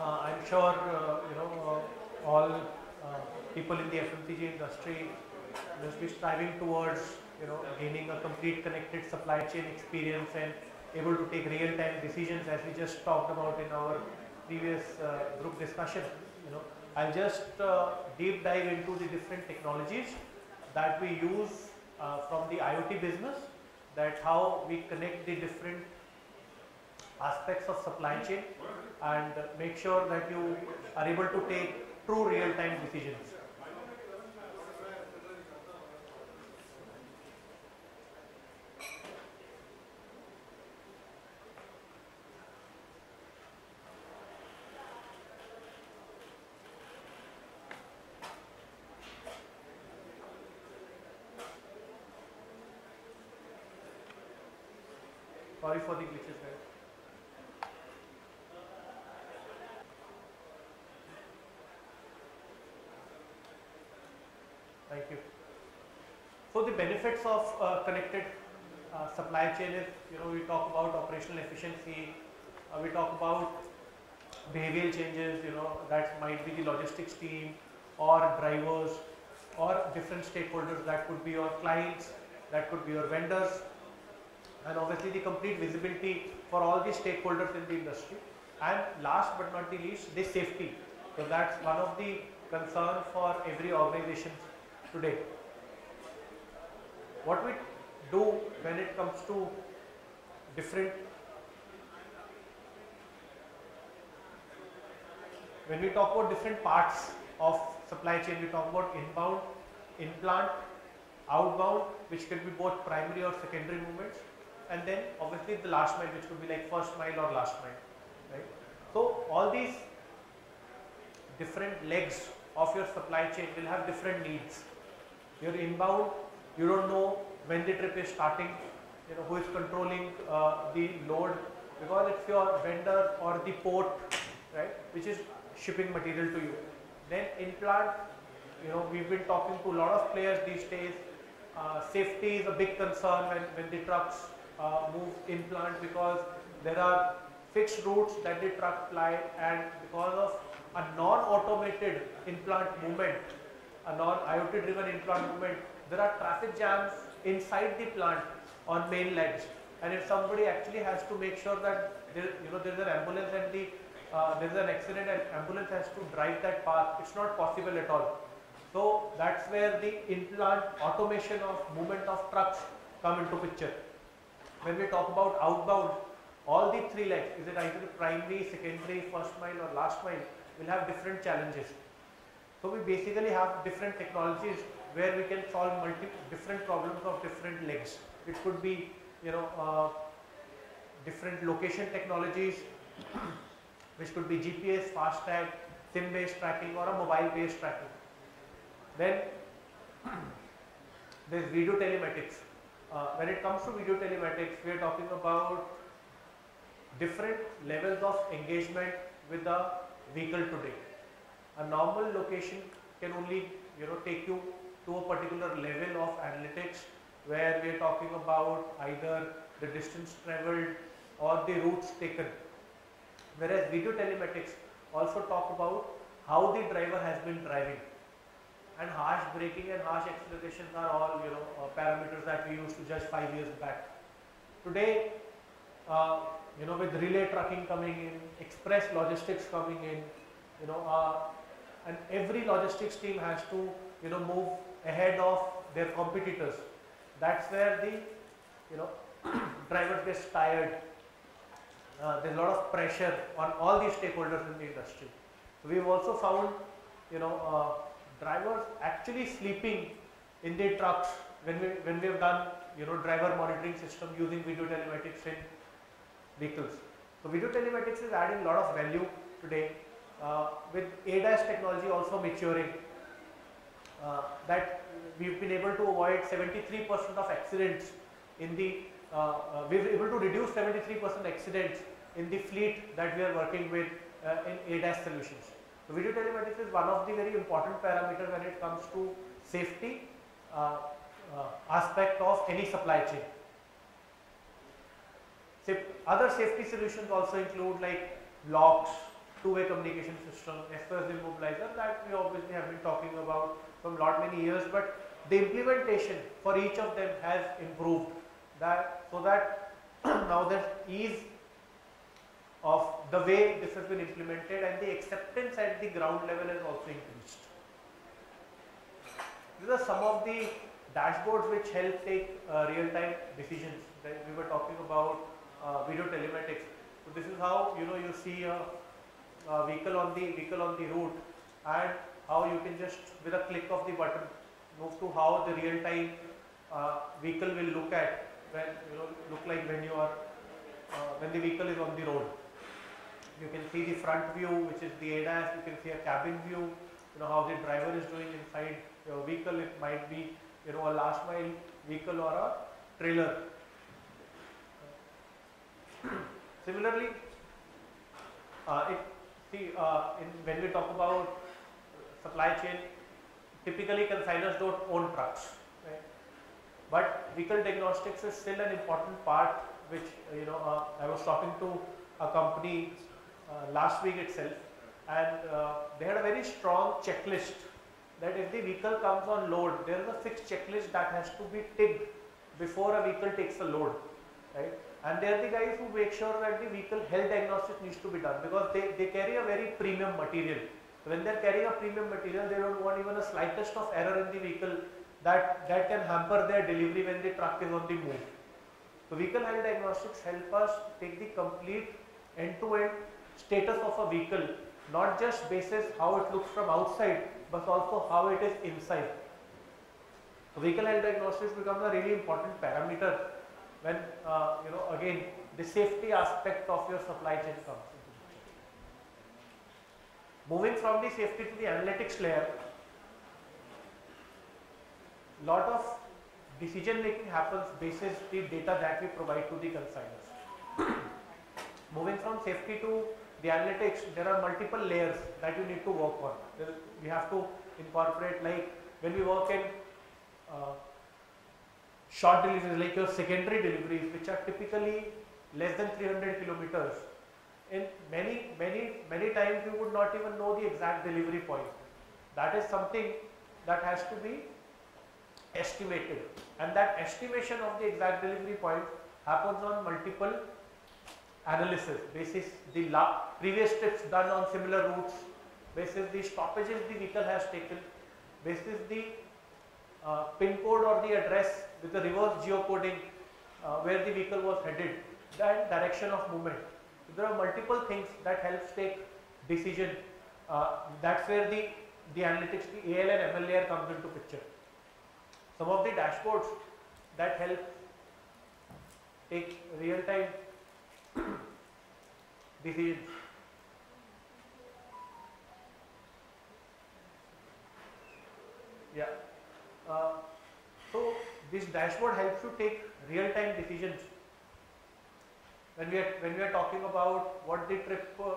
Uh, I'm sure uh, you know uh, all people in the FMCG industry must be striving towards you know gaining a complete connected supply chain experience and able to take real-time decisions as we just talked about in our previous uh, group discussion. You know, I'll just uh, deep dive into the different technologies that we use uh, from the IoT business, that how we connect the different aspects of supply chain and make sure that you are able to take true real-time decisions. Sorry for the glitches guys. Thank you. So the benefits of uh, connected uh, supply chain is, you know, we talk about operational efficiency, uh, we talk about behavioral changes, you know, that might be the logistics team or drivers or different stakeholders that could be your clients, that could be your vendors and obviously the complete visibility for all the stakeholders in the industry and last but not the least the safety. So that's one of the concern for every organization today. What we do when it comes to different when we talk about different parts of supply chain we talk about inbound in-plant outbound which can be both primary or secondary movements and then obviously the last mile which could be like first mile or last mile right? So all these different legs of your supply chain will have different needs. Your inbound you don't know when the trip is starting you know who is controlling uh, the load because it's your vendor or the port right which is shipping material to you. Then in plant you know we've been talking to a lot of players these days. Uh, safety is a big concern when, when the trucks uh, move in plant because there are fixed routes that the truck fly and because of a non-automated in-plant movement, a non-IoT driven in-plant movement, there are traffic jams inside the plant on main legs and if somebody actually has to make sure that there, you know there is an ambulance and the uh, there is an accident and ambulance has to drive that path, it's not possible at all. So that's where the in-plant automation of movement of trucks come into picture. When we talk about outbound, all the three legs, is it either primary, secondary, first mile or last mile, will have different challenges. So we basically have different technologies where we can solve multi different problems of different legs. It could be, you know, uh, different location technologies, which could be GPS, FASTag, SIM based tracking or a mobile based tracking. Then there's video telematics. Uh, when it comes to video telematics, we are talking about different levels of engagement with the vehicle today. A normal location can only you know take you to a particular level of analytics where we are talking about either the distance traveled or the routes taken. Whereas video telematics also talk about how the driver has been driving and harsh braking and harsh accelerations are all you know uh, parameters that we used to judge five years back. Today, uh, you know, with relay trucking coming in, express logistics coming in, you know, uh, and every logistics team has to you know move ahead of their competitors. That's where the you know drivers gets tired. Uh, there's a lot of pressure on all these stakeholders in the industry. We've also found you know uh, drivers actually sleeping in their trucks when we when we have done you know driver monitoring system using video telematics in vehicles. So video telematics is adding a lot of value today uh, with ADAS technology also maturing. Uh, that we've been able to avoid 73% of accidents in the uh, uh, we've been able to reduce 73% accidents in the fleet that we are working with uh, in ADAS solutions. So video telematics is one of the very important parameters when it comes to safety uh, uh, aspect of any supply chain. Other safety solutions also include like locks, two-way communication system, SOS immobilizer that we obviously have been talking about from a lot many years, but the implementation for each of them has improved that so that now the ease of the way this has been implemented and the acceptance at the ground level has also increased. These are some of the dashboards which help take uh, real-time decisions. We were talking about uh, video telematics. So this is how you know you see a, a vehicle on the vehicle on the route and how you can just with a click of the button move to how the real-time uh, vehicle will look at when you know look like when you are uh, when the vehicle is on the road. You can see the front view, which is the ADAS. You can see a cabin view. You know how the driver is doing inside your vehicle. It might be you know a last mile vehicle or a trailer. Similarly, uh, it, see uh, in, when we talk about supply chain, typically consignors don't own trucks, but vehicle diagnostics is still an important part. Which you know, uh, I was talking to a company uh, last week itself, and uh, they had a very strong checklist that if the vehicle comes on load, there is a fixed checklist that has to be ticked before a vehicle takes a load, right? And they are the guys who make sure that the vehicle health diagnosis needs to be done because they, they carry a very premium material. When they are carrying a premium material, they don't want even a slightest of error in the vehicle that, that can hamper their delivery when the truck is on the move. So vehicle health diagnostics help us take the complete end-to-end -end status of a vehicle, not just basis how it looks from outside, but also how it is inside. So vehicle health diagnostics becomes a really important parameter when uh, you know again the safety aspect of your supply chain comes. into Moving from the safety to the analytics layer, lot of decision making happens basis the data that we provide to the consignors. Moving from safety to the analytics, there are multiple layers that you need to work on. We have to incorporate like when we work in uh, short deliveries like your secondary deliveries which are typically less than 300 kilometers. In many, many, many times you would not even know the exact delivery point. That is something that has to be estimated and that estimation of the exact delivery point happens on multiple analysis basis the previous trips done on similar routes basis the stoppages the vehicle has taken basis the uh, pin code or the address with the reverse geocoding uh, where the vehicle was headed and direction of movement. So there are multiple things that helps take decision. Uh, that's where the, the analytics, the AI and ML layer comes into picture. Some of the dashboards that help take real-time decisions. Yeah. So this dashboard helps you take real-time decisions. When we are when we are talking about what the trip uh,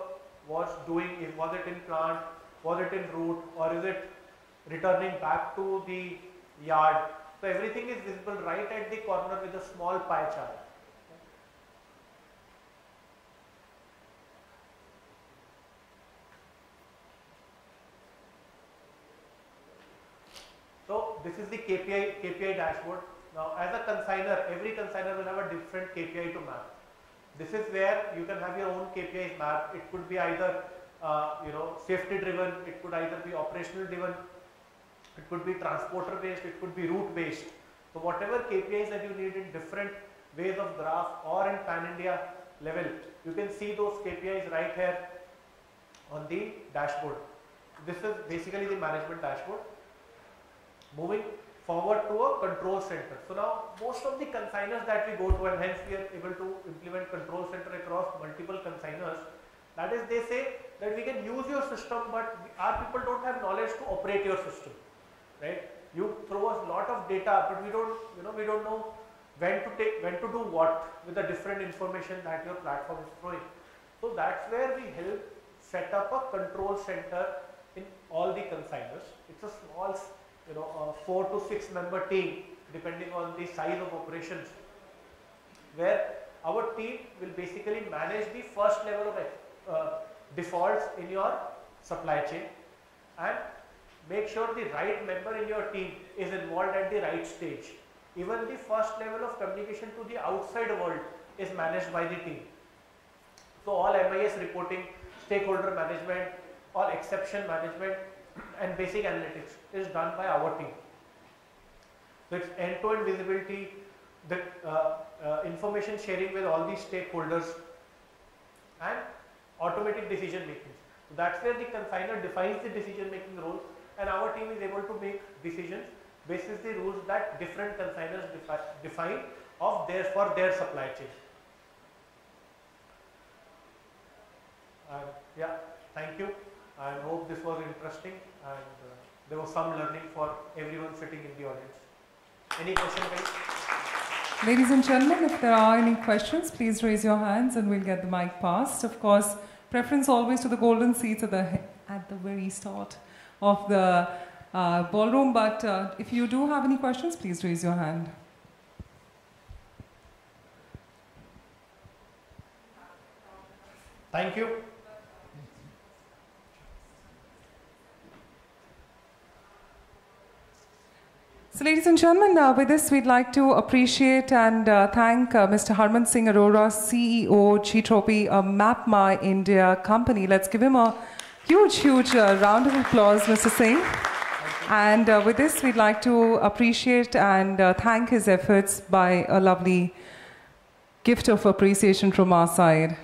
was doing, if was it in plant, was it in route, or is it returning back to the yard. So everything is visible right at the corner with a small pie chart. So this is the KPI, KPI dashboard. Now as a consigner, every consigner will have a different KPI to map. This is where you can have your own KPIs map. It could be either uh, you know safety driven, it could either be operational driven, it could be transporter based, it could be route based. So whatever KPIs that you need in different ways of graph or in pan India level, you can see those KPIs right here on the dashboard. This is basically the management dashboard. Moving forward to a control center. So now most of the consigners that we go to and hence we are able to implement control center across multiple consigners. That is they say that we can use your system but our people don't have knowledge to operate your system right? You throw us lot of data, but we don't, you know, we don't know when to take, when to do what with the different information that your platform is throwing. So that's where we help set up a control center in all the consigners. It's a small, you know, uh, four to six member team depending on the size of operations where our team will basically manage the first level of uh, defaults in your supply chain and make sure the right member in your team is involved at the right stage. Even the first level of communication to the outside world is managed by the team. So all MIS reporting, stakeholder management, all exception management and basic analytics is done by our team. So it's end-to-end -end visibility, the uh, uh, information sharing with all these stakeholders and automatic decision making. So that's where the consigner defines the decision making role and our team is able to make decisions basis the rules that different consigners defi define of their for their supply chain. Yeah, thank you. I hope this was interesting and uh, there was some learning for everyone sitting in the audience. Any question, guys? Ladies and gentlemen, if there are any questions, please raise your hands and we'll get the mic passed. Of course, preference always to the golden seats at the, at the very start of the uh, ballroom. But uh, if you do have any questions, please raise your hand. Thank you. So, ladies and gentlemen, uh, with this, we'd like to appreciate and uh, thank uh, Mr. Harman Singh Arora, CEO, Gtropy, a MapmyIndia company. Let's give him a huge, huge uh, round of applause, Mr. Singh. And uh, with this, we'd like to appreciate and uh, thank his efforts by a lovely gift of appreciation from our side.